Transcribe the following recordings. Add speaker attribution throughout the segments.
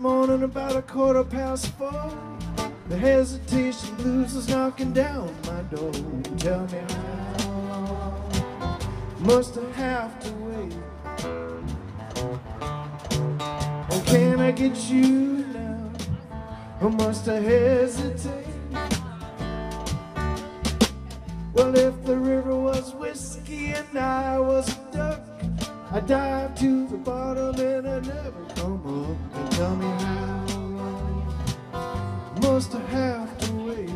Speaker 1: morning about a quarter past four. The hesitation blues is knocking down my door. Tell me how long must I have to wait? Or can I get you now? Or must I hesitate? just to have to wait.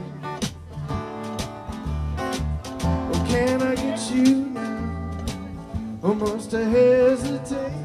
Speaker 1: Well, can I get you now? Or must I hesitate?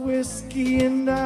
Speaker 1: whiskey and I.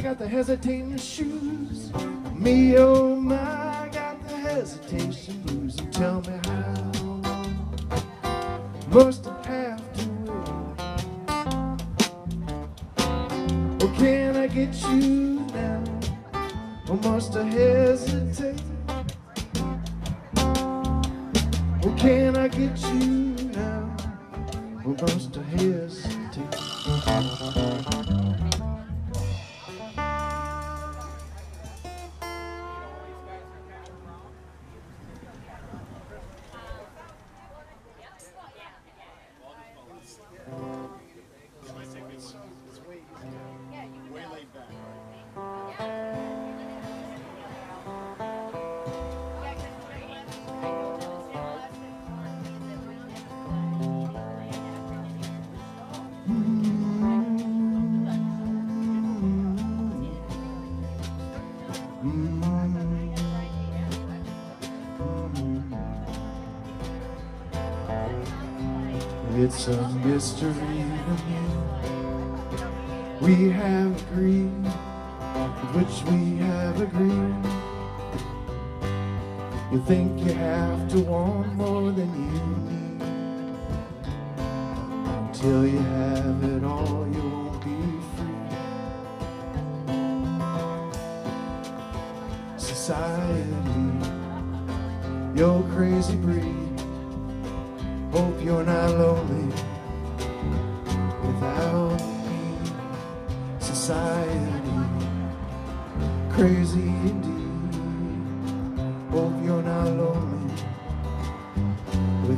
Speaker 1: I got the hesitating shoes. Me, oh my, I got the hesitation blues. And tell me how must I have to wait? Or can I get you now? Or must I hesitate? Or can I get you now? Or must I hesitate?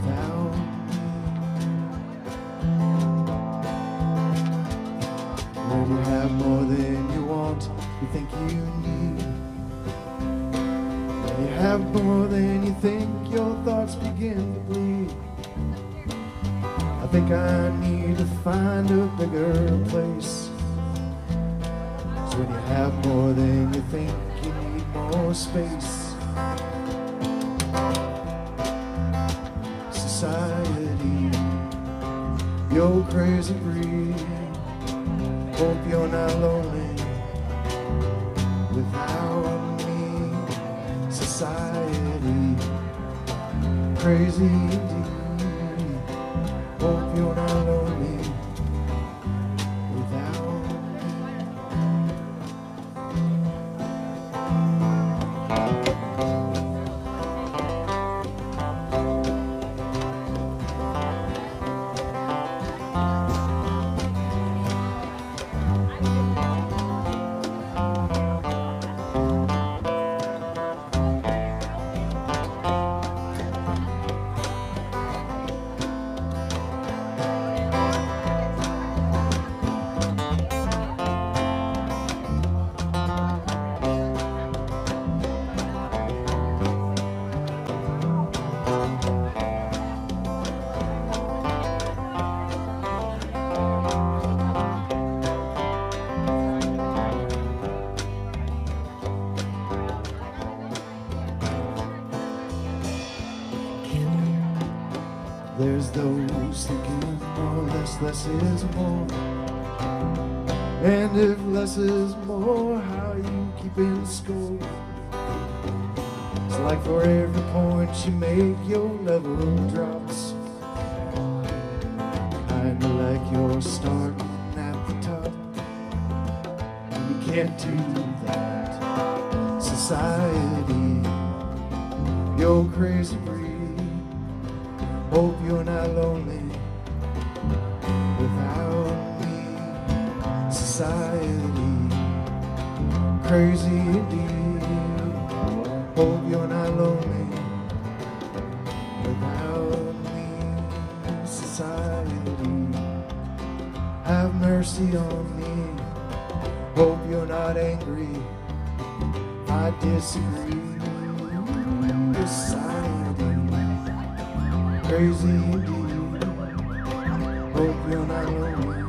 Speaker 1: Without. When you have more than you want, you think you need. When you have more than you think, your thoughts begin to bleed. I think I need to find a bigger place. When you have more than you think, you need more space. You're crazy breed. Less, is more. And if less is more, how you keeping score? It's like for every point you make, your level drops. Kinda like you're starting at the top. You can't do that. Society, you're crazy disagree. Crazy indeed. Hope you're not lonely.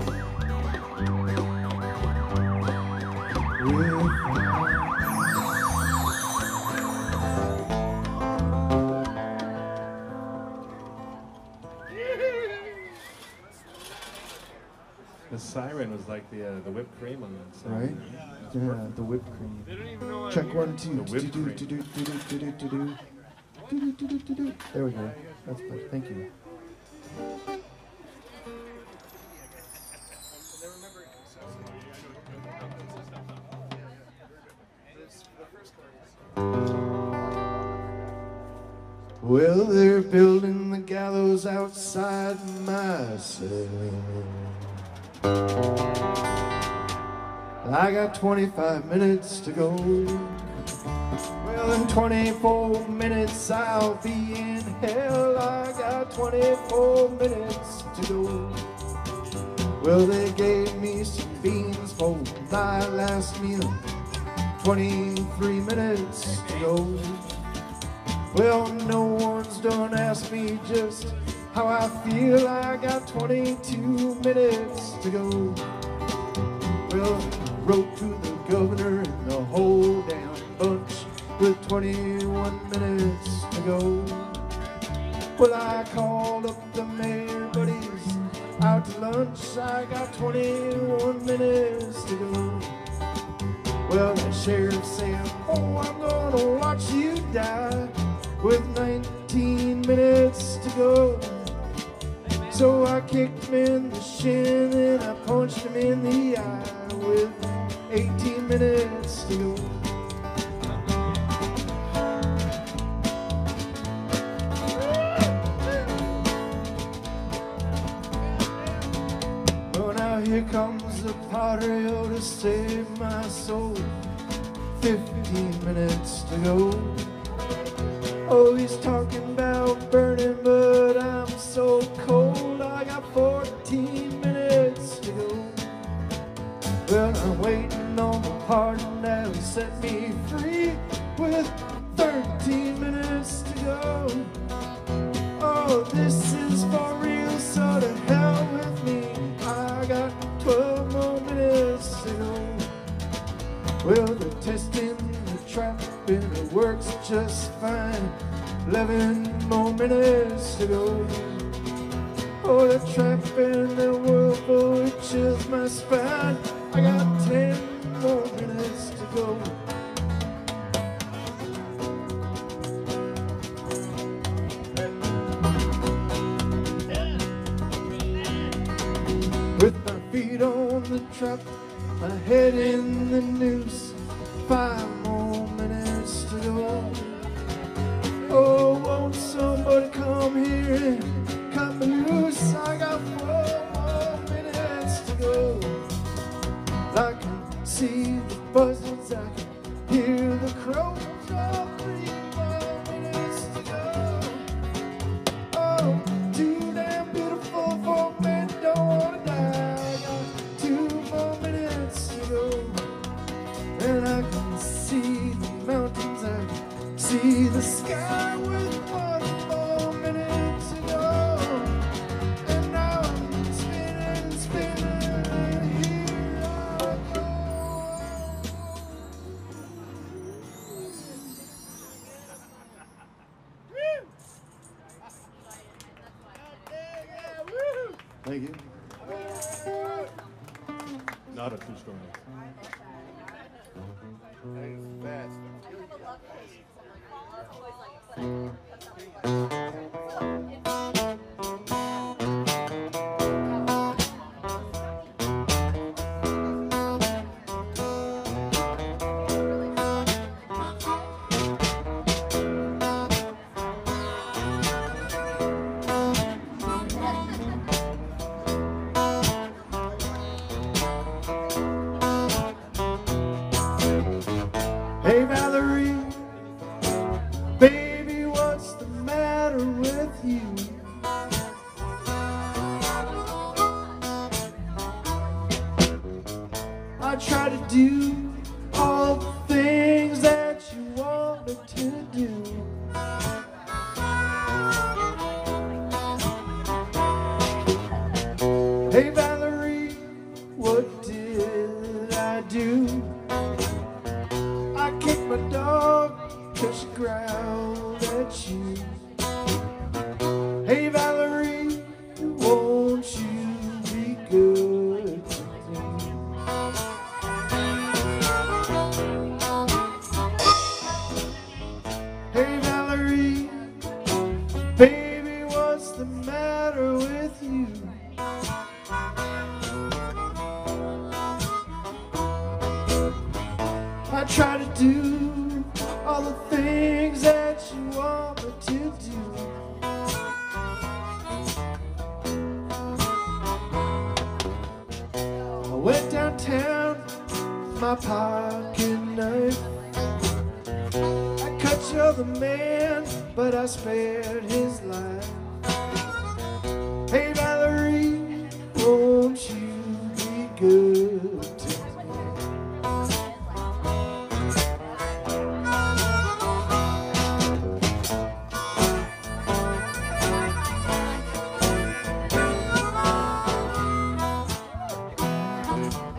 Speaker 2: The siren was like the uh, the whipped cream on that song.
Speaker 1: right? Yeah, the whipped cream. Check one, two.
Speaker 2: The whipped
Speaker 1: Do-do,
Speaker 2: cream.
Speaker 1: There we go. That's better. Thank you. Got 25 minutes to go. Well, in 24 minutes I'll be in hell. I got 24 minutes to go. Well, they gave me some beans for my last meal. 23 minutes to go. Well, no one's done asked me just how I feel. I got 22 minutes to go. Well, wrote to the governor and the whole damn bunch with 21 minutes to go. Well, I called up the mayor, but he's out to lunch. I got 21 So I kicked him in the shin and I punched him in the eye with 18 minutes to go. Now here comes the patrio to save my soul. 15 minutes to go. Oh, he's talking about burning, but set me free with 13 minutes to go. Oh, this is for real, so to hell with me. I got 12 more minutes to go. Well, the testing, the trapping, it works just fine. 11 more minutes to go. Oh, the trapping, the whirlpool, it chills my spine. The my head in the noose, five more minutes to go. Oh, won't somebody come here and cut me loose? I got four more minutes to go. I can see the buzzards, I can I try to do Valerie,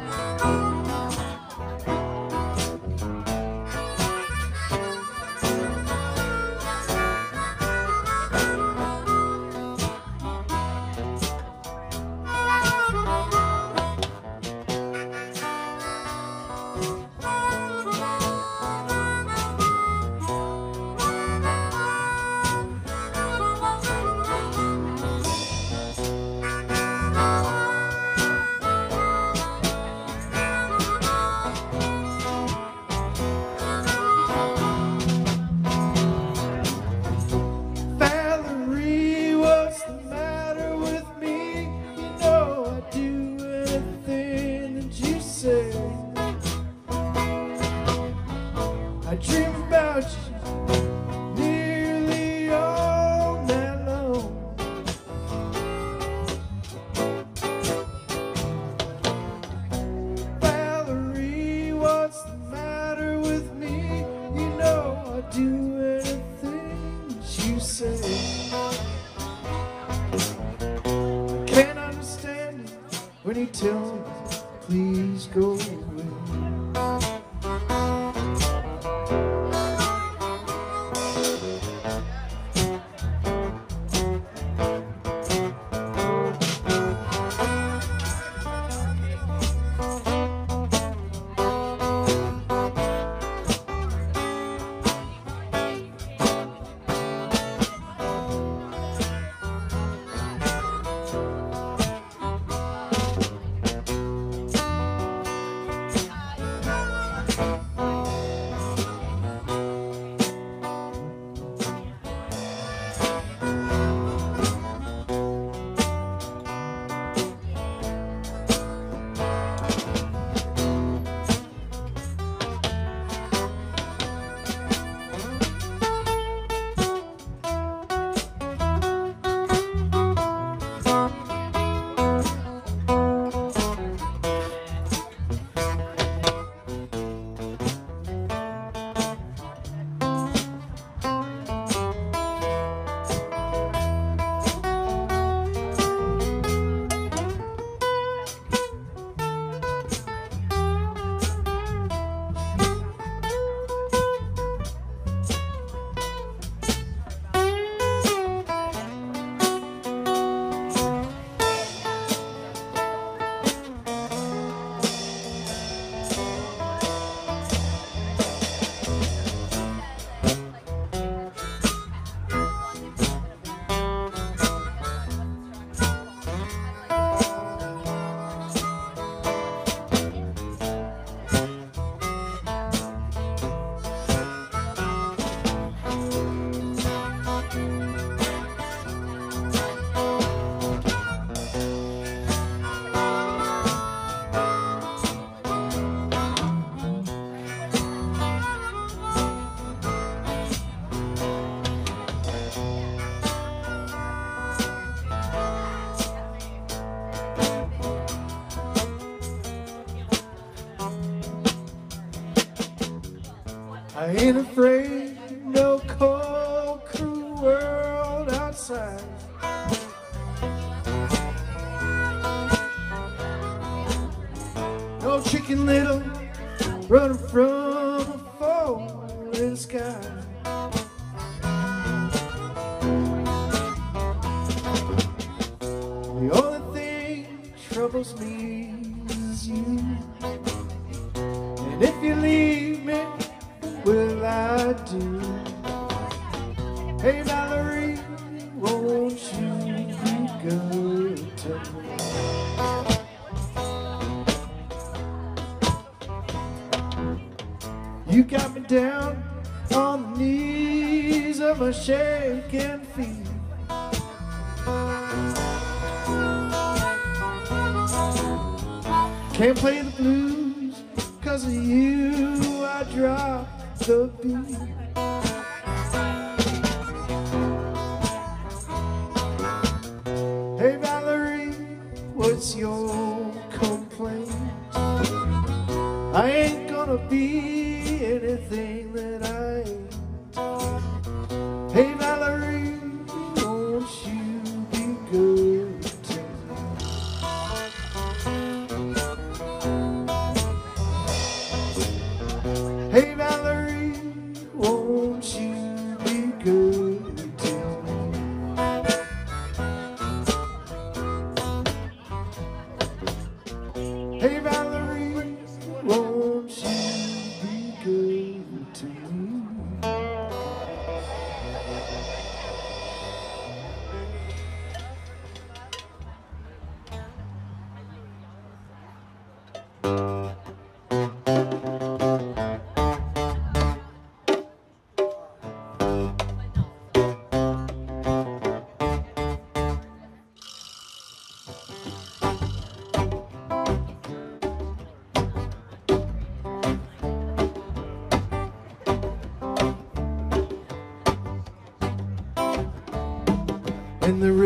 Speaker 1: drop the beat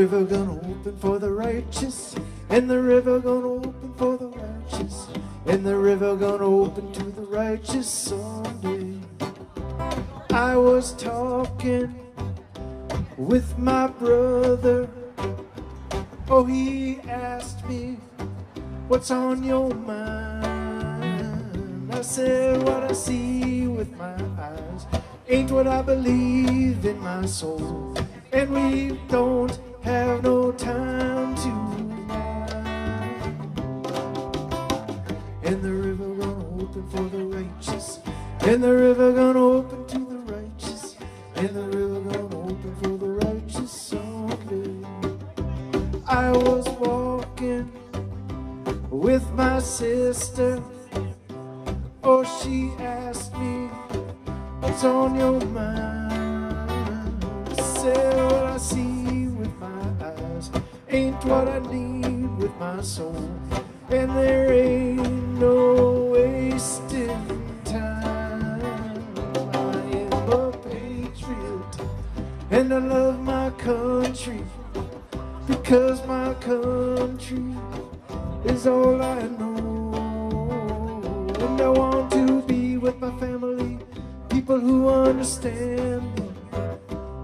Speaker 1: river gonna open for the righteous. And the river gonna open for the righteous. And the river gonna open to the righteous someday. I was talking with my brother. Oh, he asked me, What's on your mind? I said, What I see with my eyes ain't what I believe in my soul. And we don't have no time to mind. And the river gonna open for the righteous. And the river gonna open to the righteous. And the river gonna open for the righteous someday. I was walking with my sister. Oh, she asked me, What's on your mind? I said, what I need with my soul. And there ain't no wasting time. I am a patriot, and I love my country because my country is all I know. And I want to be with my family, people who understand me.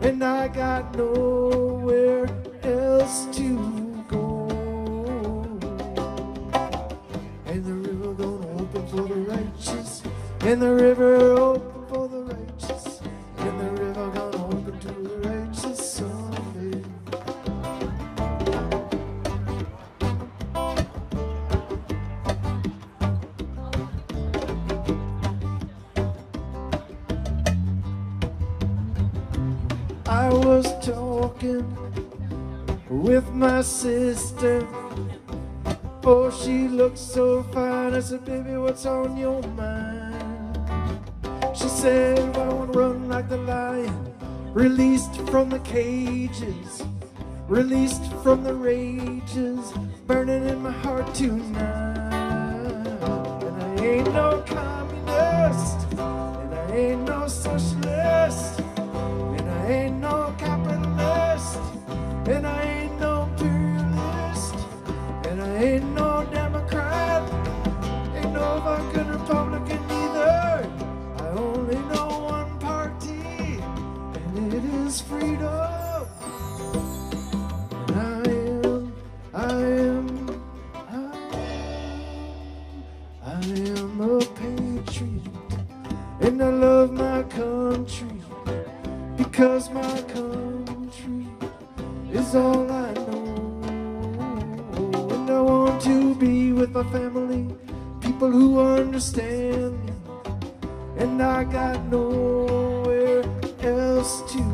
Speaker 1: And I got nowhere else to And the river open for the righteous. And the river gonna open to the righteous someday. I was talking with my sister. Oh, she looks so fine. I said, baby, what's on your mind? Said, I want to run like the lion, released from the cages, released from the rages, burning in my heart tonight. And I ain't no communist, else to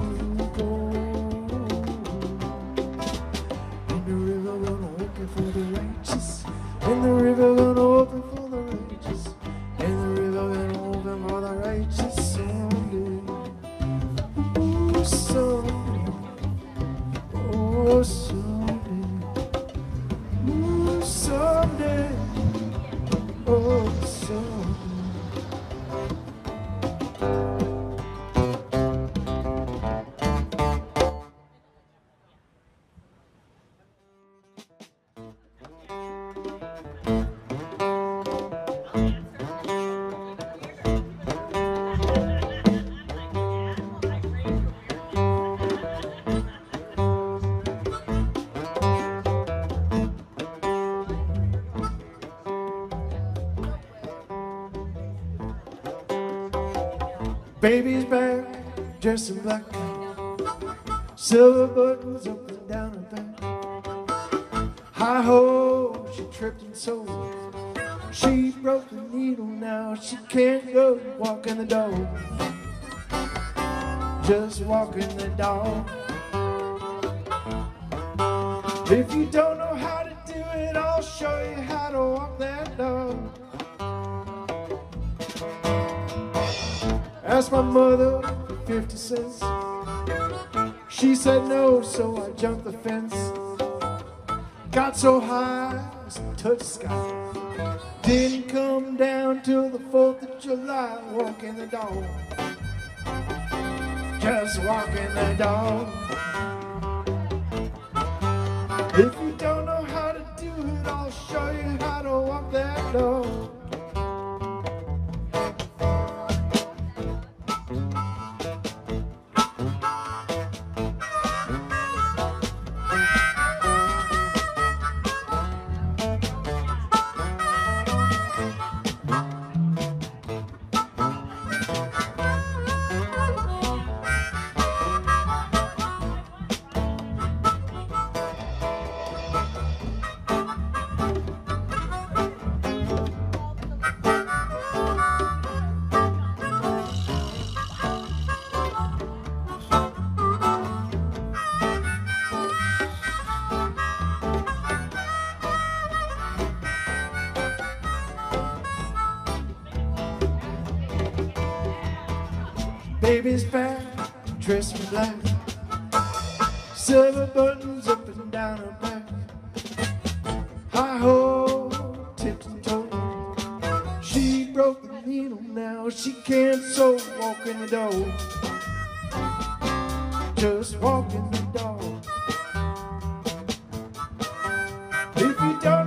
Speaker 1: Baby's back, dressed in black, silver buttons up and down her back. High ho, she tripped and sold. She broke the needle now, she can't go walk in the door. Just walking the She said no, so I jumped the fence. Got so high, I touched the sky. Didn't come down till the 4th of July, walking the dog. Just walking the dog. If you don't know how to do it, I'll show you how to walk that dog. Baby's back, dressed in black. Silver buttons up and down her back. High ho, tipped and toed. She broke the needle now, she can't sew, walk in the door. Just walk in the door. If you don't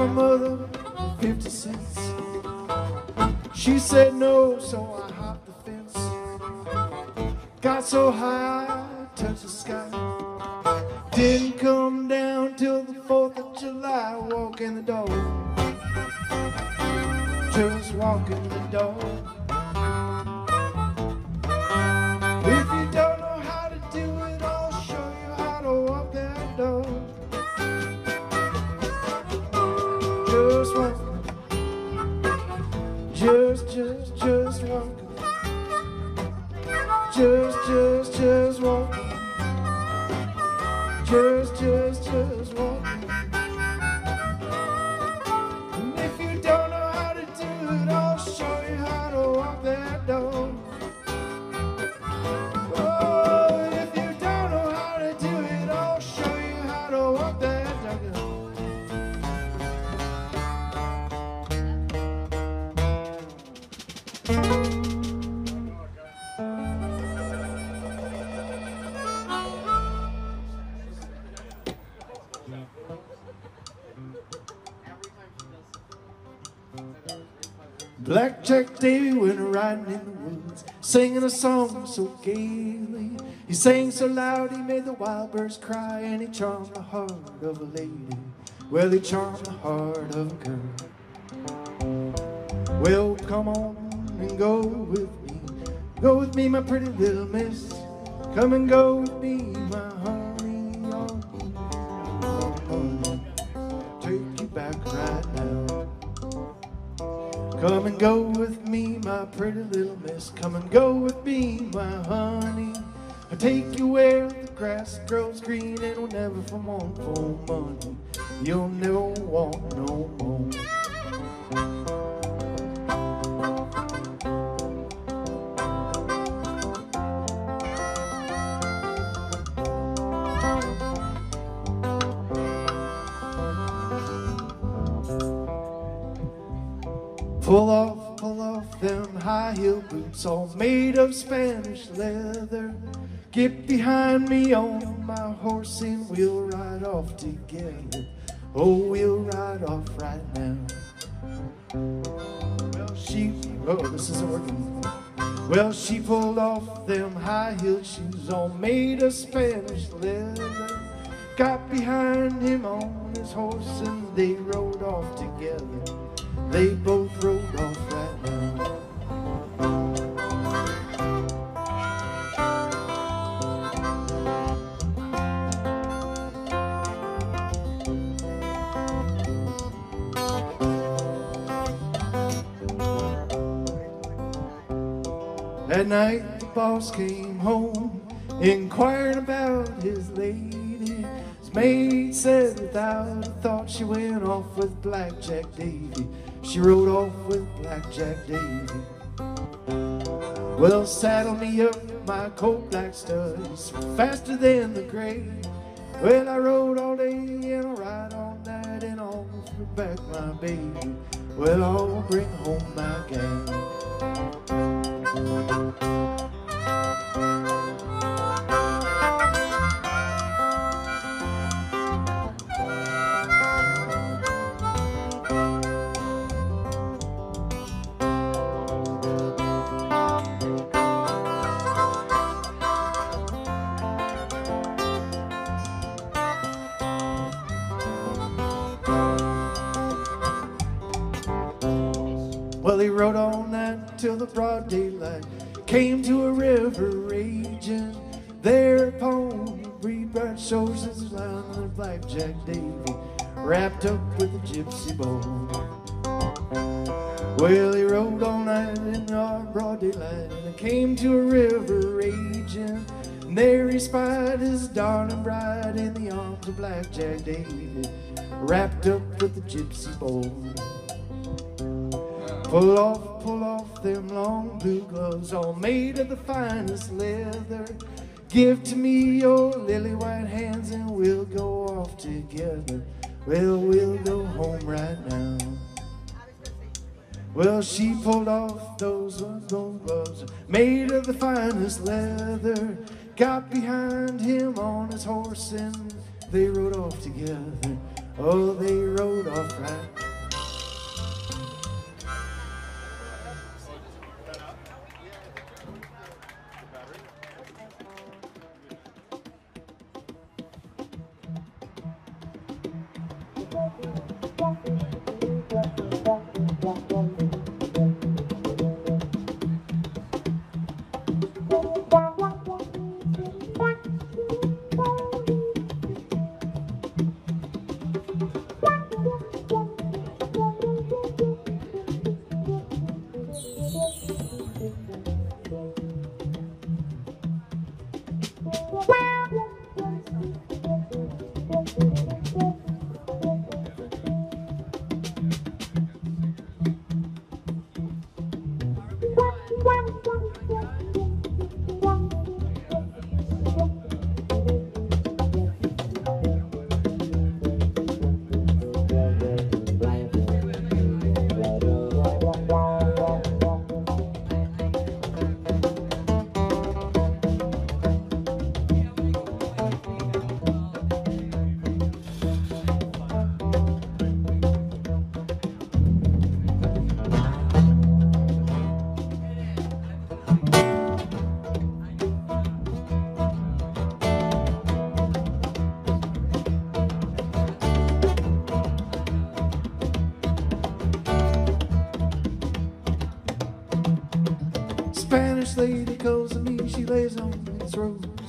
Speaker 1: My mother for 50 cents. She said no, so I hopped the fence. Got so high, touched the sky. Didn't come down till the 4th of July. Walk in the door. Just walk in the door. Just, Blackjack Davy went riding in the woods, singing a song so gaily. He sang so loud he made the wild birds cry, and he charmed the heart of a lady. Well, he charmed the heart of a girl. Well, come on and go with me. Go with me, my pretty little miss. Come and go with me, my honey. Come and go with me, my pretty little miss. Come and go with me, my honey. I'll take you where the grass grows green and will never for want for money. You'll never want no more. Boots, all made of Spanish leather. Get behind me on my horse and we'll ride off together. Oh, we'll ride off right now. Well, she, oh, this isn't working. Well, she pulled off them high heel shoes, all made of Spanish leather. Got behind him on his horse and they rode off together. They both rode off That night the boss came home, inquiring about his lady. His maid said without a thought she went off with Blackjack Davy. She rode off with Blackjack Davy. Well, saddle me up, my coat black studs, faster than the gray. Well, I rode all day and I ride all night and I'll bring back my baby. Well, I'll bring home my gang. Well, broad daylight came to a river raging. Thereupon, bright shores his line a blackjack Davy wrapped up with a gypsy bow. Well, he rode all night in broad daylight and came to a river raging. And there he spied his darling bride in the arms of blackjack Davy wrapped up with a gypsy bow. Pull off, gloves, all made of the finest leather. Give to me your lily white hands and we'll go off together. Well, we'll go home right now. Well, she pulled off those, those gloves made of the finest leather. Got behind him on his horse and they rode off together. Oh, they rode off right Spanish lady calls to me, she lays on its road.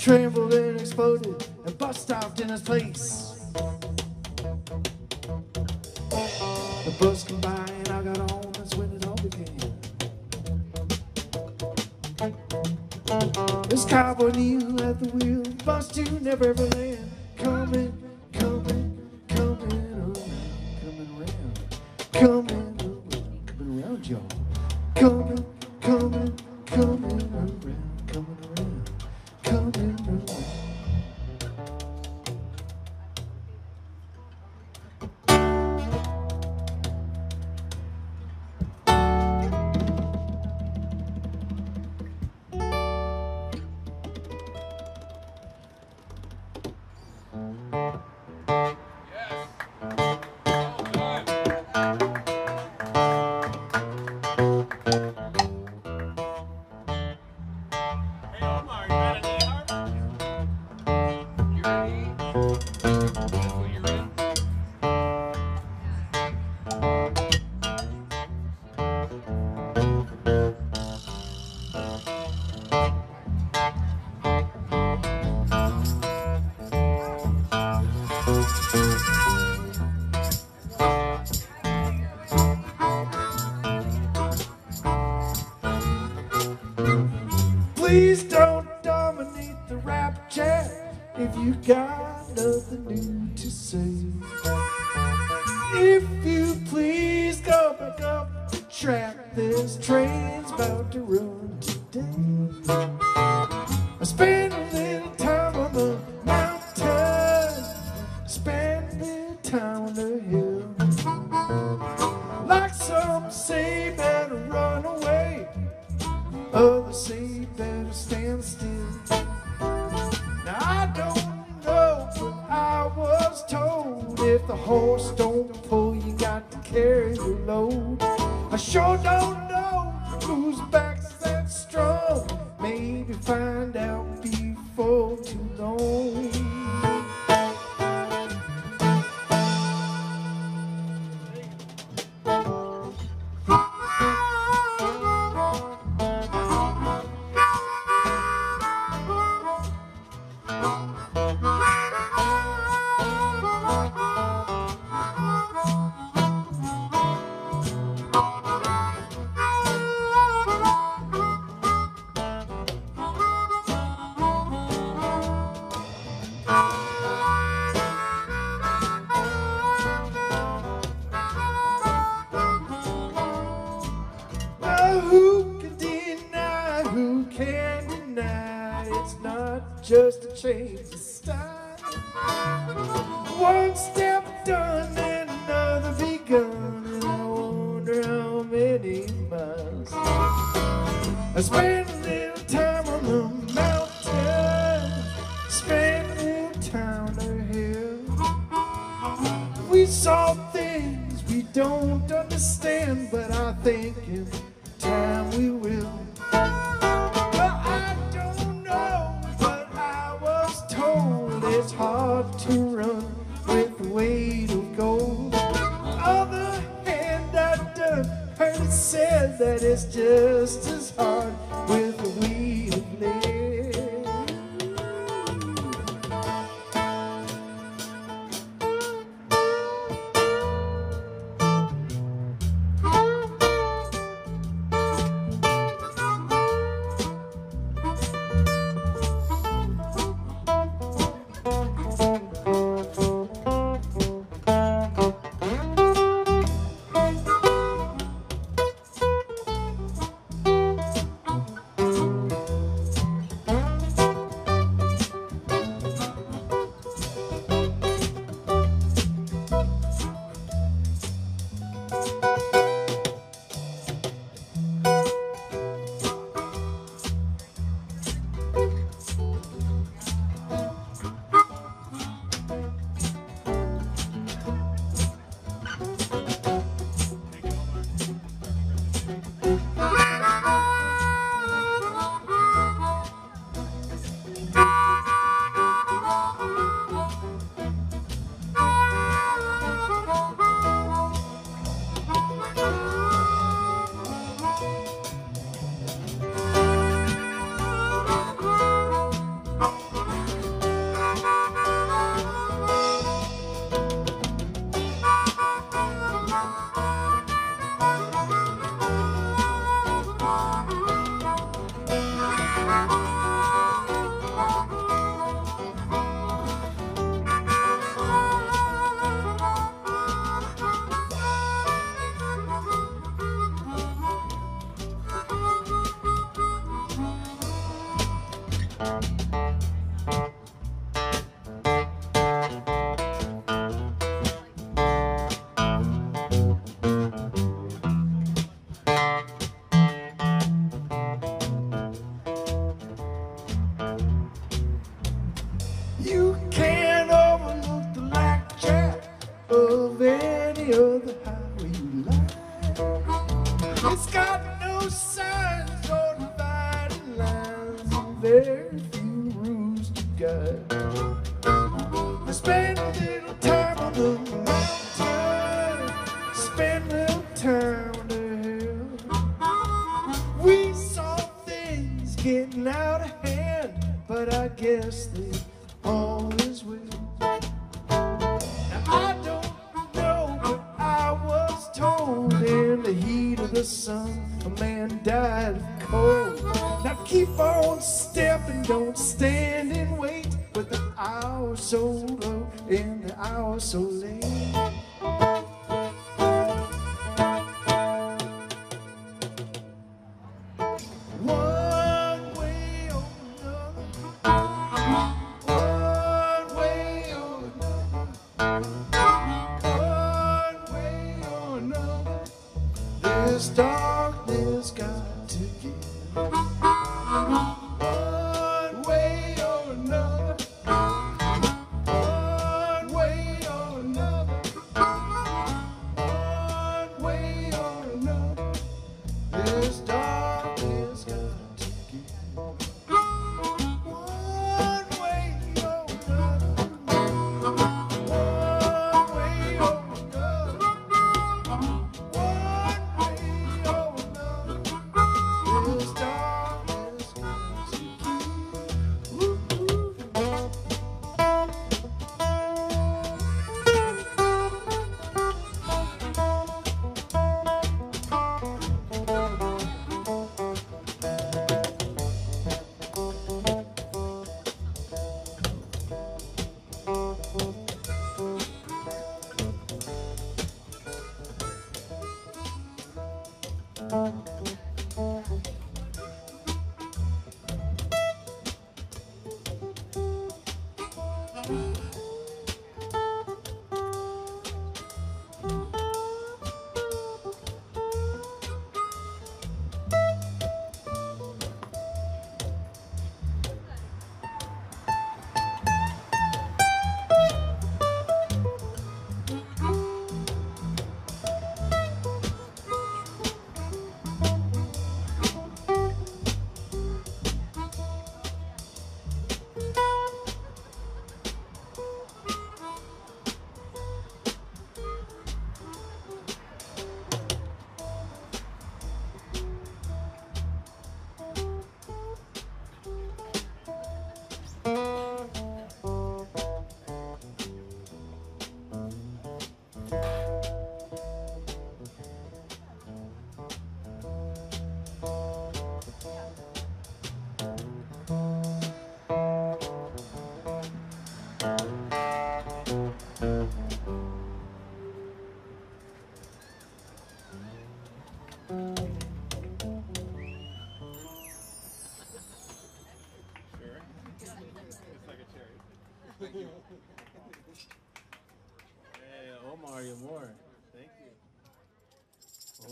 Speaker 1: Trampled and exploded and bust stopped in his place. Like some say better run away, others say better stand still. Now I don't know, but I was told if the horse don't pull, you got to carry the load. I sure don't know whose back's that strong. Maybe find out before too long. don't understand, but I think in time we will. Well, I don't know, but I was told it's hard to run with the weight of gold. Other hand, I done heard it said that it's just as hard. a man died of cold. Now keep on stepping, don't stand and wait. With the hour so low and the hour so late.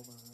Speaker 1: My.